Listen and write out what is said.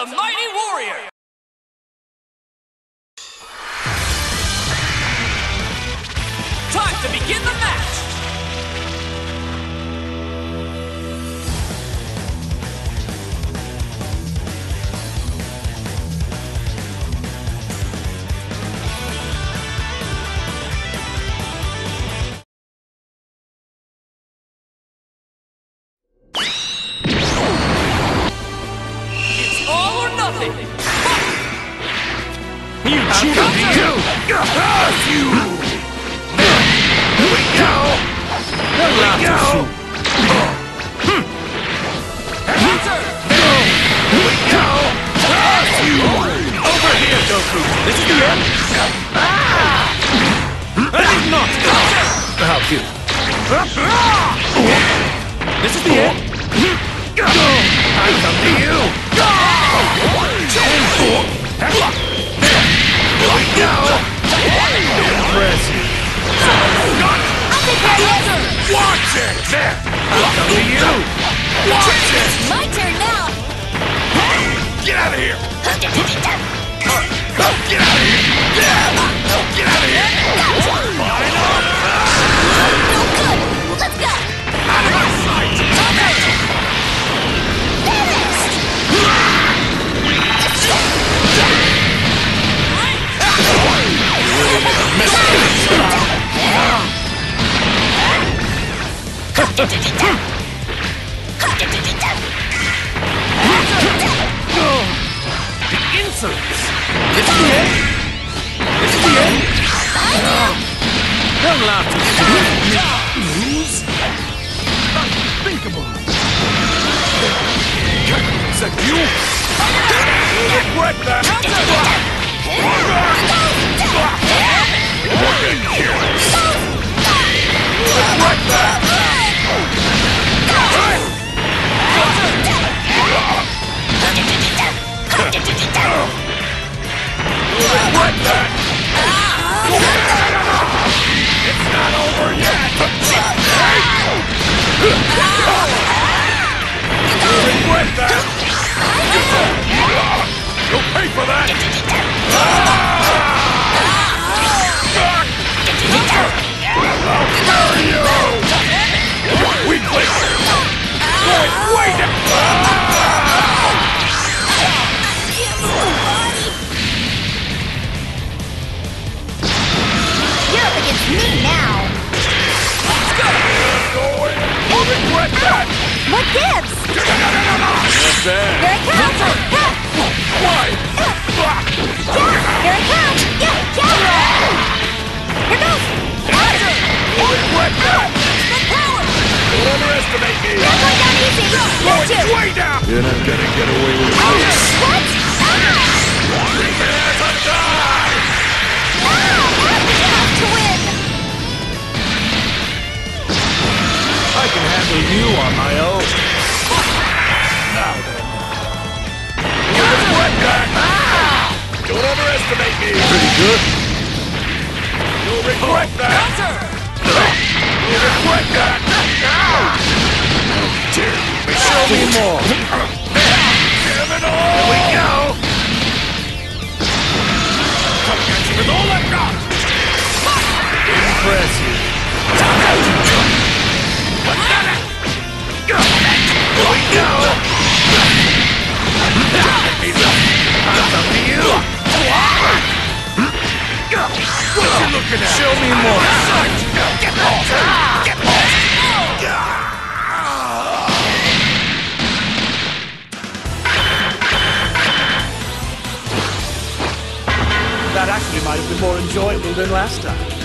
the mighty You cheated, you! You! Here we go! Here we go! Here we go! You! Over here, Goku! This is the end! I think not! How cute! This is the end! I come to you! Here we go! Impressive! I'll take care of this! Watch it! There! I come to you! Watch it! My turn now! Get out of here! Get out of here! Get out of here! Fine Insolence! This is the end! This is the end! Don't laugh? Unthinkable! Is that you? Regret that! What gives? Here it comes! Why? Yeah! Here goes! The power! Don't underestimate me! Going down easy! You Going too! way down! You're not gonna get away with Oh, what? Ah! Die! Ah! To win! I can handle you on my own. Now then. Underestimate me! Pretty good. You'll regret that! You'll regret that! Ah! Dear me, ah! Show me more. Give it all! Here we go! Come at you with all I've got! Impressive. Looking at? Show me more. Get off! Get off! That actually might have been more enjoyable than last time.